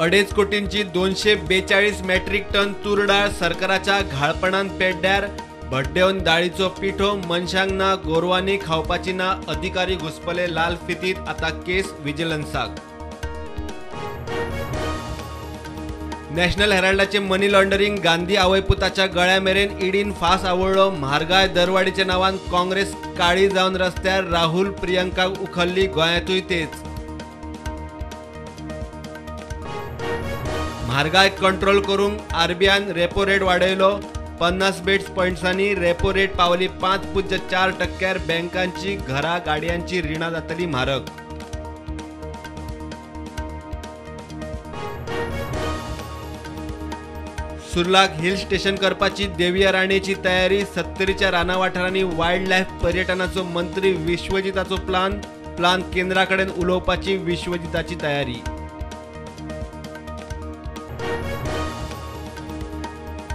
अडीच कोटींची दोनशे बेचाळीस मॅट्रिक टन तूर डाळ सरकाराच्या घाळपणान पेड्ड्यार भड्डेवन दाळीचो पिठो मनशांक ना गोरवांनी खावपाची ना अधिकारी घुसपले लाल फितीत आता केस विजिलन्साक. नॅशनल हेराल्डाचे मनी लॉन्डरिंग गांधी आवयपुताच्या गळ्यामेरेन इडीन फास आवळलो म्हारगाय दरवाडीच्या नावान काँग्रेस काळी जावन रस्त्यार राहुल प्रियंकाक उखल्ली गोंयांतूय तेच. म्हारगाय कंट्रोल करूंक आरबीआयन रेपो रेट वाडयलो पन्नास बेट्स पॉयंट्सांनी रेपो रेट पावली पांच पुज्य चार टक्क्यार बँकांची घरा गाडयांची रिणां जातली म्हारग सुर्लाक हिल स्टेशन करपाची देविया राणेची तयारी सत्तरीच्या राना वाठारांनी वायल्ड लायफ पर्यटनाचो मंत्री विश्वजिताचो प्लान प्लान केंद्रा कडेन उलोवपाची विश्वजिताची तयारी.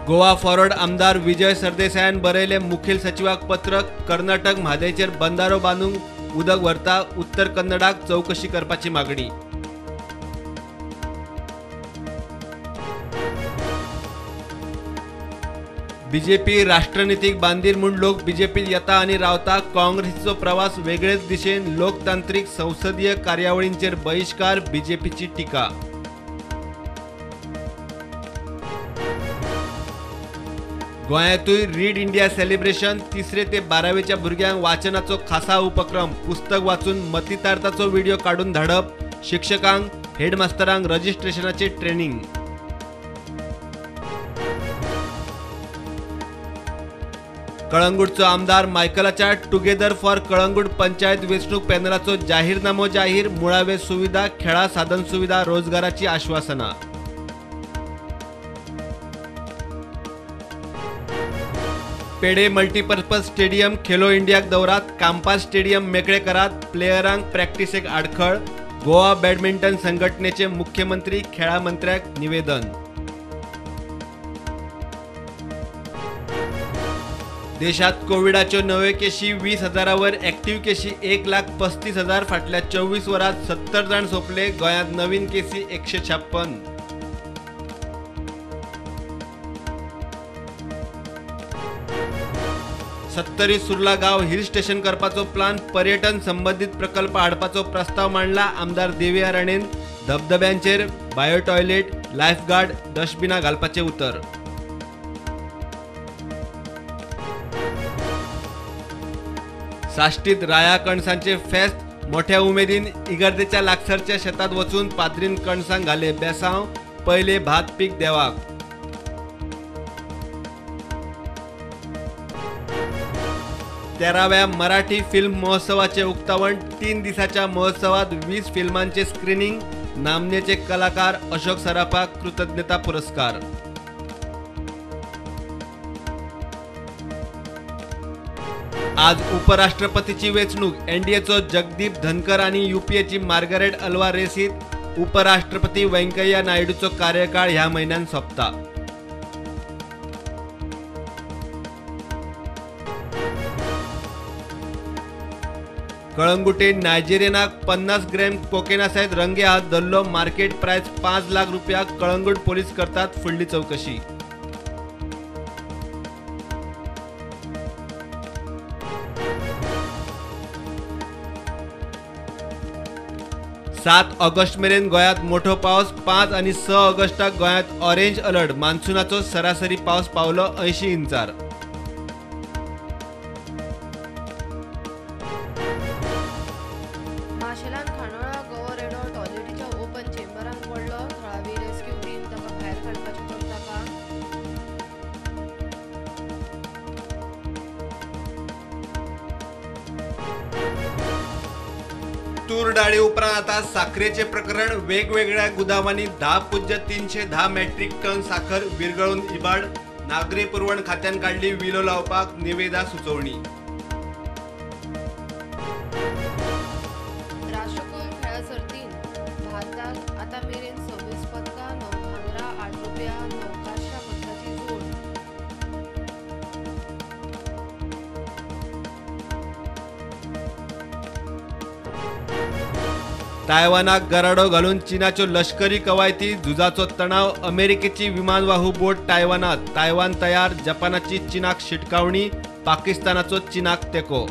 गोवा फॉरवर्ड आमदार विजय सरदेसायान बरयले मुखेल सचिवाक पत्र कर्नाटक म्हादेचेर बंदारो बांदूंक उदक व्हरता उत्तर कन्नडाक चवकशी करपाची मागणी. बीजेपी राष्ट्रनितीक बांदीर म्हूण लोक बीजेपीत येता आनी रावता काँग्रेसीचो प्रवास वेगळेच दिशेन लोकतांत्रीक संसदीय कार्यावळींचेर बहिष्कार बीजेपीची टिका. गोंयांतूय रीड इंडिया सेलिब्रेशन तिसरे ते बारावेच्या भुरग्यांक वाचनाचो खासा उपक्रम. पुस्तक वाचून मतितार्थाचो व्हिडिओ काडून धाडप. शिक्षकांक हेडमास्तरांक रजिस्ट्रेशनाचे ट्रेनिंग. कळंगूटचो आमदार मायकलाच्या टुगेदर फॉर कळंगूट पंचायत वेंचणूक पॅनलाचो जाहीरनामो जाहीर. मुळावे सुविधा खेळा साधन सुविधा रोजगाराची आश्वासना. पेडे मल्टीपर्पज स्टेडियम खेलो इंडियाक दौरात कांपास स्टेडियम मेकळे करात प्लेयरांक प्रॅक्टिसेक आडखळ गोवा बॅडमिंटन संघटनेचे मुख्यमंत्री खेळा मंत्र्याक निवेदन. देशात कोविडाच्यो नव्यो केशी वीस हजारावर ऍक्टिव्ह केशी एक लाख पस्तीस हजार फाटल्या चोवीस वरात सत्तर जाण सोंपले गोंयांत नवीन केसी एकशे छाप्पन. सत्तरी सुर्ला गाव हिल स्टेशन करपाचो प्लान पर्यटन संबंधित प्रकल्प हाडपाचो प्रस्ताव मांडला आमदार देविया राणेन. धबधब्यांचेर बायो टॉयलेट लायफगार्ड डस्टबिनां घालपाचे उतर. साश्टीत राया कणसांचे फेस्त मोठ्या उमेदीन इगर्देच्या लागसरच्या शेतात वचून पाद्रीन कणसांक घाले बेसांव पयले भात पीक देवाक. तेराव्या मराठी फिल्म महोत्सवाचे उक्तावण तीन दिसाच्या महोत्सवात वीस फिल्मांचे स्क्रीनिंग नामनेचे कलाकार अशोक सराफा कृतज्ञता पुरस्कार. आज उपराष्ट्रपतीची वेचणूक एनडीएचो जगदीप धनकर आणि युपीएची मार्गारेट अल्वा रेसीत उपराष्ट्रपती व्यंकय्या नायडूचो कार्यकाळ ह्या म्हयन्यात सोंपता. कळंगुटे नायजेरियनाक पन्नास ग्रॅम कोकेना रंगे हात धरलो मार्केट प्राइस पाच लाख रुपया कळंगूट पोलीस करतात फुडली चौकशी. सात ऑगस्ट मेरेन गोंयांत मोठो पावस पांच आनी स ऑगस्टाक गोंयांत ऑरेंज अलर्ट मान्सूनाचो सरासरी पावस पावलो ऐंशी इंचार. माशेलान खांडोळा गोवा रेडो टॉयलेटीच्या ओपन चेंबरांत पडलो थळावी रेस्क्यू टीम ताका भायर काडपाची पडटा काम तूर डाळी उपरांत आता साखरेचे प्रकरण वेगवेगळ्या गुदामांनी दहा पुज्य तीनशे दहा मेट्रिक टन साखर विरगळून इबाड. नागरी पुरवण खात्यान काढली विलो लावपाक निवेदा सुचोवणी. तायवानाक गराडो घालून चीनाच्यो लष्करी कवायती झुजाचो तणाव अमेरिकेची विमानवाहू बोट तायवानात तायवान तयार जपानाची चीनाक शिटकावणी पाकिस्तानाचो चीनाक तेको.